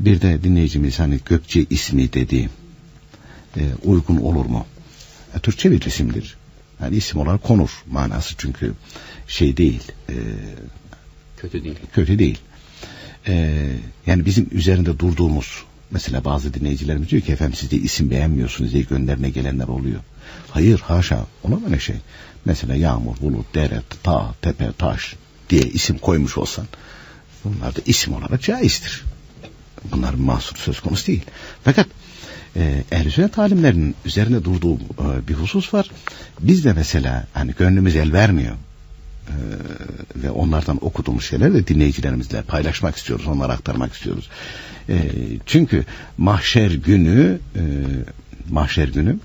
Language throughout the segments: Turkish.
Bir de dinleyicimiz hani Gökçe ismi dedi. E, uygun olur mu? E, Türkçe bir isimdir. Yani isim olarak konur manası çünkü şey değil. E, kötü değil. Kötü değil. E, yani bizim üzerinde durduğumuz mesela bazı dinleyicilerimiz diyor ki efendim siz de isim beğenmiyorsunuz diye gönderine gelenler oluyor. Hayır haşa ona böyle şey. Mesela yağmur, bulut, dere, ta, tepe, taş diye isim koymuş olsan bunlar da isim olarak caizdir. Bunlar mahsur söz konusu değil. Fakat e, ehl sünnet alimlerinin üzerinde durduğu e, bir husus var. Biz de mesela hani gönlümüz el vermiyor. E, ve onlardan okuduğumuz şeyleri de dinleyicilerimizle paylaşmak istiyoruz. Onlara aktarmak istiyoruz. E, çünkü mahşer günü e, mahşer günü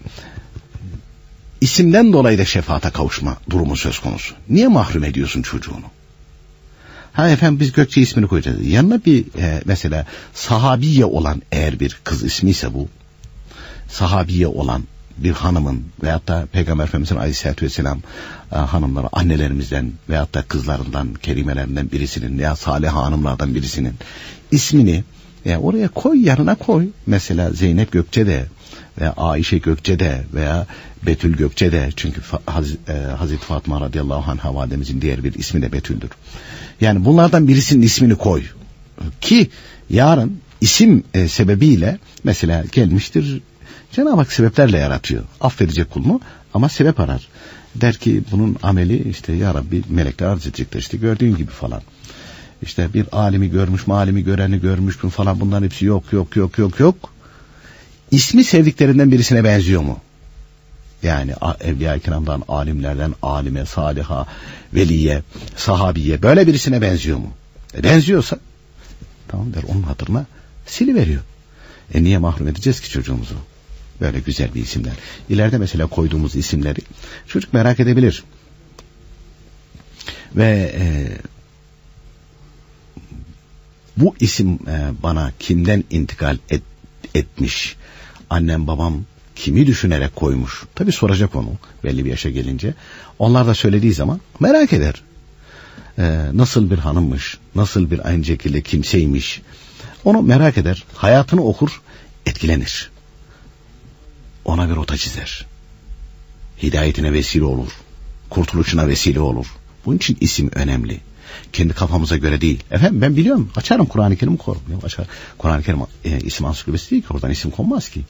isimden dolayı da şefaata kavuşma durumu söz konusu. Niye mahrum ediyorsun çocuğunu? Ha efendim biz Gökçe ismini koyacağız. Yanına bir e, mesela sahabiye olan eğer bir kız ismi ise bu sahabiye olan bir hanımın veyahut da Peygamber Efendimiz'in aleyhissalatü vesselam e, hanımları annelerimizden veyahut da kızlarından kerimelerinden birisinin veya salih hanımlardan birisinin ismini e, oraya koy yanına koy. Mesela Zeynep Gökçe de veya Ayşe Gökçe de veya Betül Gökçe de çünkü Haz, e, Hazreti Fatma radıyallahu anh validemizin diğer bir ismi de Betül'dür. Yani bunlardan birisinin ismini koy ki yarın isim e, sebebiyle mesela gelmiştir Cenab-ı Hak sebeplerle yaratıyor. Affedecek kulunu ama sebep arar. Der ki bunun ameli işte ya Rabbi melekler arz edecekler işte gördüğün gibi falan. İşte bir alimi görmüş, malimi göreni görmüş mü falan bunların hepsi yok yok yok yok yok. İsmi sevdiklerinden birisine benziyor mu? Yani Evliya-i Kiram'dan, alimlerden, alime, saliha, veliye, sahabiye böyle birisine benziyor mu? E benziyorsa tamam der onun hatırına siliveriyor. E niye mahrum edeceğiz ki çocuğumuzu? Böyle güzel bir isimler. İleride mesela koyduğumuz isimleri çocuk merak edebilir. Ve e, bu isim e, bana kimden intikal et, etmiş? Annem babam kimi düşünerek koymuş? Tabi soracak onu belli bir yaşa gelince. Onlar da söylediği zaman merak eder. Ee, nasıl bir hanımmış, nasıl bir aynı şekilde kimseymiş. Onu merak eder, hayatını okur, etkilenir. Ona bir rota çizer. Hidayetine vesile olur. Kurtuluşuna vesile olur. Bunun için isim önemli. Kendi kafamıza göre değil. Efendim ben biliyorum. Açarım Kur'an-ı Kerim'i korum. Açar. Kur'an-ı Kerim e, isim ansiklopedisi değil ki. Oradan isim konmaz ki.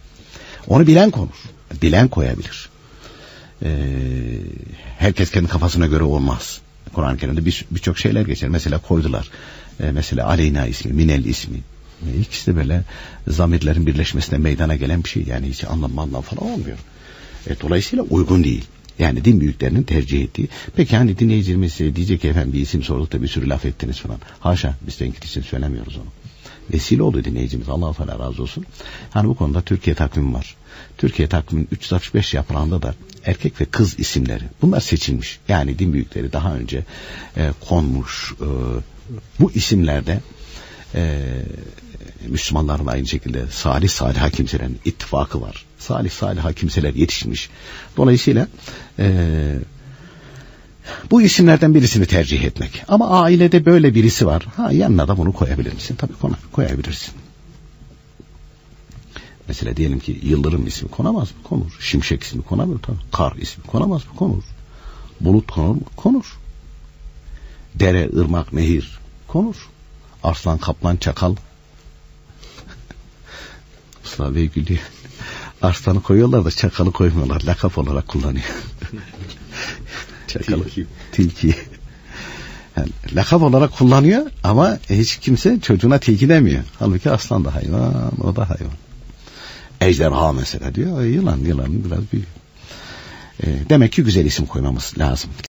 Onu bilen konur. Bilen koyabilir. Ee, herkes kendi kafasına göre olmaz. Kur'an-ı Kerim'de birçok bir şeyler geçer. Mesela koydular. Ee, mesela Aleyna ismi, Minel ismi. Ee, ikisi de böyle zamirlerin birleşmesine meydana gelen bir şey. Yani hiç anlam anlam falan olmuyor. E, dolayısıyla uygun değil. Yani din büyüklerinin tercih ettiği. Peki hani dinleyicimiz diyecek ki efendim bir isim sorduk da bir sürü laf ettiniz falan. Haşa biz tenkit için söylemiyoruz onu vesile oldu dinleyicimiz. Allah Teala razı olsun. Hani bu konuda Türkiye takvimi var. Türkiye takvimin 365 yaprağında da erkek ve kız isimleri. Bunlar seçilmiş. Yani din büyükleri daha önce e, konmuş. E, bu isimlerde e, Müslümanların aynı şekilde salih salih kimselerin ittifakı var. Salih salih kimseler yetişmiş. Dolayısıyla e, bu isimlerden birisini tercih etmek. Ama ailede böyle birisi var. Ha yanına da bunu koyabilir misin? Tabii kona, koyabilirsin. Mesela diyelim ki Yıldırım ismi konamaz mı? Konur. Şimşek ismi konamıyor tabii. Kar ismi konamaz mı? Konur. Bulut konur mu? Konur. Dere, ırmak, nehir konur. Arslan, kaplan, çakal. Mustafa Bey gülüyor. Arslanı koyuyorlar da çakalı koymuyorlar. Lakap olarak kullanıyor. Çakalı. Tilki. Tilki. Yani, lakap olarak kullanıyor ama hiç kimse çocuğuna tilki demiyor. Halbuki aslan da hayvan, o da hayvan. Ejderha mesela diyor. Yılan, yılan biraz büyük. E, demek ki güzel isim koymamız lazım.